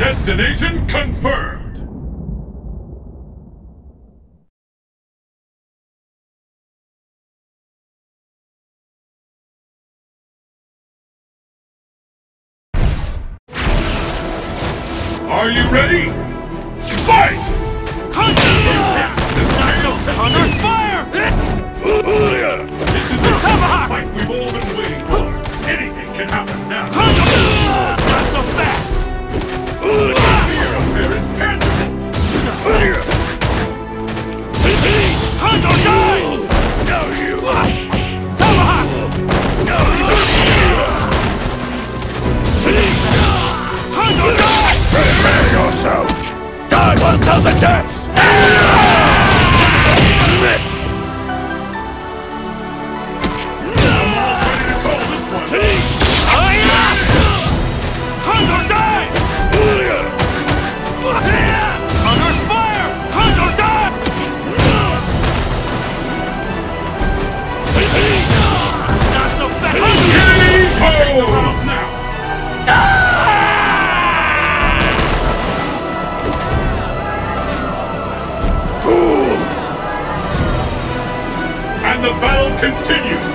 Destination confirmed! Are you ready? Fight! One thousand will! the battle continues.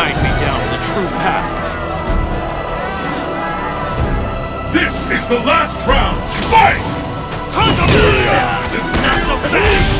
guide me down the true path. This is the last round! Fight! This is not just!